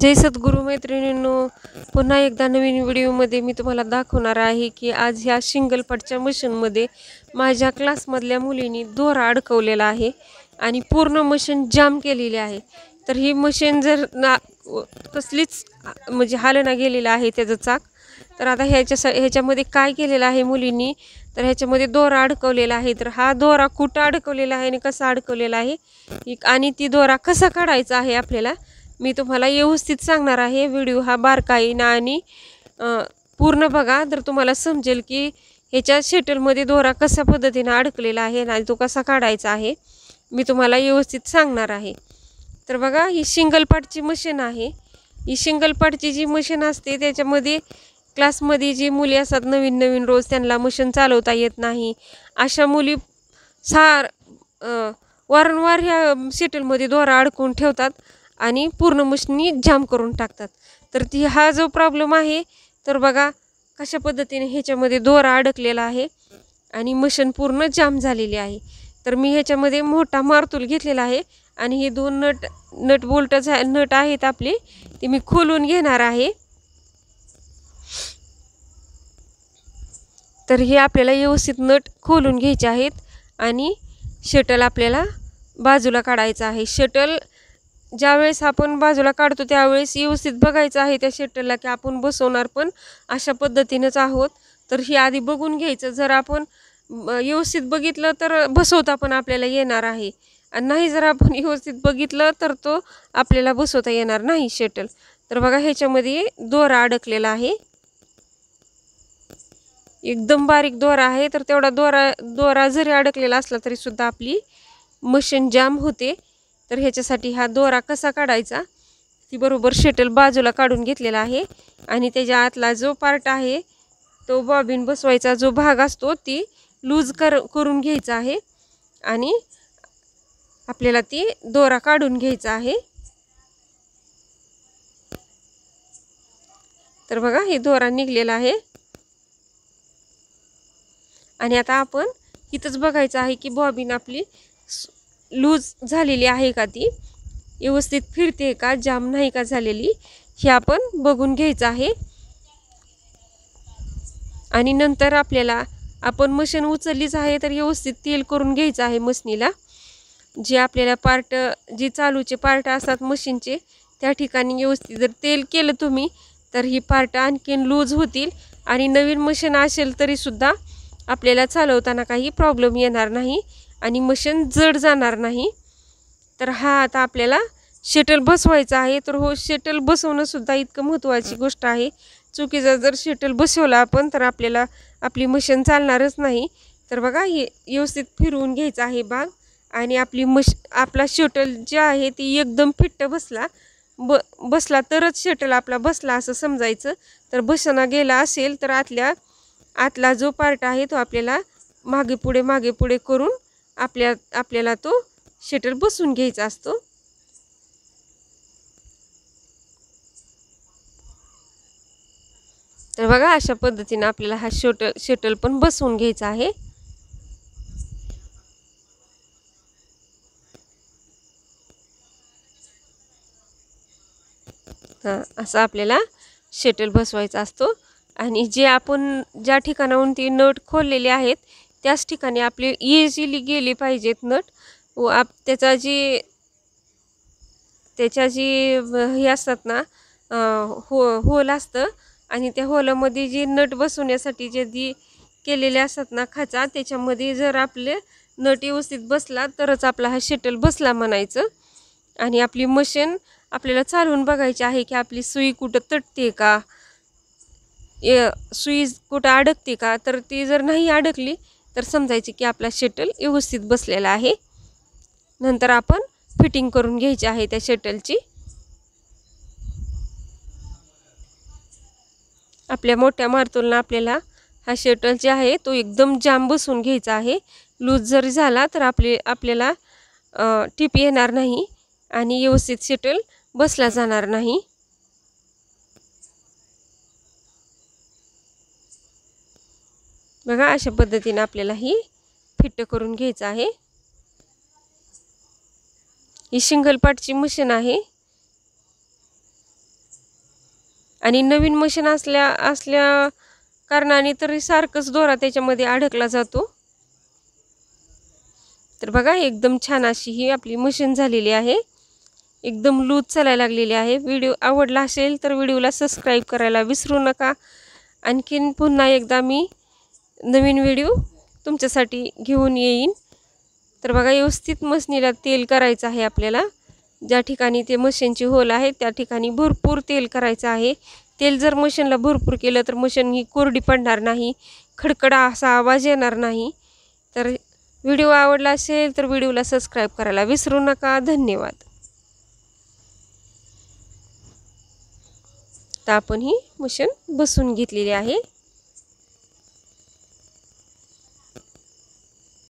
जय सद्गुरू मैत्रिणींनो पुन्हा एकदा नवीन व्हिडिओमध्ये मी तुम्हाला दाखवणार आहे की आज ह्या सिंगल पटच्या मशीनमध्ये माझ्या क्लासमधल्या मुलींनी दोरा अडकवलेला आहे आणि पूर्ण मशीन जाम केलेली आहे. तर ही मशीन जर ना कसलीच म्हणजे हालना गेलेलं आहे त्याचं चाक. तर आता ह्याच्या ह्याच्यामध्ये काय केलेलं आहे मुलींनी? तर ह्याच्यामध्ये दोरा अडकवलेला आहे. तर हा दोरा कुठं अडकवलेला आहे आणि कसा अडकवलेला आहे? आणि ती दोरा कसा काढायचा आहे आपल्याला? मी तुम्हाला व्यवस्थित सांगणार आहे व्हिडिओ हा बारकाईनं आणि पूर्ण बघा. तर तुम्हाला समजेल की ह्याच्या शेटलमध्ये दोरा कशा पद्धतीनं अडकलेला आहे आणि तो कसा काढायचा आहे मी तुम्हाला व्यवस्थित सांगणार आहे. तर बघा ही शिंगलपाटची पार्टची मशीन आहे. ही शिंगलपाटची पार्टची जी मशीन असते त्याच्यामध्ये क्लासमध्ये जी मुली असतात नवीन नवीन रोज त्यांना मशीन चालवता येत नाही. अशा मुली सार वारंवार ह्या शेटलमध्ये दोरा अडकून ठेवतात. आणि पूर्ण मशनी जाम करून टाकतात. तर ती हा जो प्रॉब्लेम आहे तर बघा कशा पद्धतीने ह्याच्यामध्ये दोरा अडकलेला आहे आणि मशीन पूर्ण जाम झालेली आहे. तर मी ह्याच्यामध्ये मोठा मारतूल घेतलेला आहे आणि हे दोन नट नट बोल्ट झा नट आहेत आपले ते मी खोलून घेणार आहे. तर हे आपल्याला व्यवस्थित नट खोलून घ्यायचे आहेत आणि शटल आपल्याला बाजूला काढायचं आहे. शटल ज्यावेळेस आपण बाजूला काढतो त्यावेळेस व्यवस्थित बघायचं आहे त्या शटलला की आपण बसवणार पण अशा पद्धतीनंच आहोत. तर हे आधी बघून घ्यायचं. जर आपण व्यवस्थित बघितलं तर बसवता पण आपल्याला येणार आहे. आणि नाही जर आपण व्यवस्थित बघितलं तर तो आपल्याला बसवता येणार नाही शटल तर बघा ह्याच्यामध्ये दोरा अडकलेला आहे. एकदम बारीक दोरा आहे. तर तेवढा दोरा दोरा जरी अडकलेला असला तरीसुद्धा आपली मशीन जाम होते. तर ह्याच्यासाठी हा दोरा कसा काढायचा? ती बरोबर शटल बाजूला काढून घेतलेला आहे. आणि त्याच्या आतला जो पार्ट आहे तो बॉबिन बसवायचा जो भाग असतो ती लूज कर करून घ्यायचा आहे. आणि आपल्याला ती दोरा काढून घ्यायचा आहे. तर बघा हे दोरा निघलेला आहे. आणि आता आपण इथंच बघायचं आहे की बॉबिन आपली लूज झालेली आहे का ती? व्यवस्थित फिरते का? जाम नाही का झालेली? हे आपण बघून घ्यायचं आहे. आणि नंतर आपल्याला आपण मशीन उचललीच आहे तर व्यवस्थित तेल करून घ्यायचं आहे मशनीला. जे आपल्याला पार्ट जे चालूचे पार्ट असतात मशीनचे त्या ठिकाणी व्यवस्थित जर तेल केलं तुम्ही तर ही पार्ट आणखीन लूज होतील. आणि नवीन मशीन असेल तरीसुद्धा आपल्याला चालवताना काही प्रॉब्लेम येणार नाही. आणि मशीन जड जाणार नाही. तर हा आता आपल्याला शटल बसवायचा आहे. तर हो शटल बसवणंसुद्धा इतकं महत्त्वाची गोष्ट आहे. चुकीचा जर शटल बसवला आपण तर आपल्याला आपली मशीन चालणारच नाही. तर बघा हे व्यवस्थित फिरवून घ्यायचं आहे बाग. आणि आपली मश आपला शटल जे आहे ती एकदम फिट्ट बसला. ब बसला तरच शटल आपला बसला असं समजायचं. तर बसना गेला असेल तर आतल्या आतला जो पार्ट आहे तो आपल्याला मागे पुढे मागे पुढे करून आपल्या आपल्याला तो शटर बसून घ्यायचा असतो. तर बघा अशा पद्धतीने आपल्याला हा शटल शटल पण बसवून घ्यायचा आहे. हां असा आपल्याला शटल बसवायचा असतो. आणि जे आपण ज्या ठिकाणाहून ती नट खोललेली आहेत त्याच ठिकाणी आपले इझिली गेले पाहिजेत नट. व आप त्याचा जी त्याच्या जी हे असतात ना हो होल असतं. आणि त्या होलामध्ये जे नट बसवण्यासाठी जे दी केलेले असतात ना खाचा त्याच्यामध्ये जर आपले नट व्यवस्थित बसला तरच आपला हा शटल बसला म्हणायचं. आणि आपली मशीन आपल्याला चालवून बघायची आहे की आपली सुई कुठं तटते का? ए- सुई कुठं अडकते का? तर ती जर नाही अडकली तर समजायची की आपला शटल व्यवस्थित बसलेला आहे. नंतर आपण फिटिंग करून घ्यायची आहे त्या शटलची आपल्या मोठ्या मारतोलनं आपल्याला हा शटल जे आहे तो एकदम जाम बसवून घ्यायचा आहे. लूज जरी झाला तर आपले आपल्याला अ, टिप येणार नाही आणि व्यवस्थित शटल बसला जाणार नाही. बघा अशा पद्धतीने आपल्याला ही फिट्ट करून घ्यायचं आहे. ही शिंगलपाटची मशीन आहे. आणि नवीन मशीन असल्या असल्या कारणाने तरी सारखंच दोरा त्याच्यामध्ये अडकला जातो. तर बघा एकदम छान अशी ही आपली मशीन झालेली आहे. एकदम लूज चालायला लागलेली आहे. व्हिडिओ आवडला असेल तर व्हिडिओला सबस्क्राईब करायला विसरू नका. आणखीन पुन्हा एकदा मी नवीन व्हिडिओ तुमच्यासाठी घेऊन येईन. तर बघा व्यवस्थित मशनीला तेल करायचं आहे आपल्याला. ज्या ठिकाणी ते मशीनची होल आहे त्या ठिकाणी भरपूर तेल करायचं आहे. तेल जर मशीनला भरपूर केलं तर मशीन ही कोरडी पडणार नाही खडकडा असा आवाज येणार नाही. तर व्हिडिओ आवडला असेल तर व्हिडिओला सबस्क्राईब करायला विसरू नका. धन्यवाद. तर आपण ही मशीन बसून घेतलेली आहे.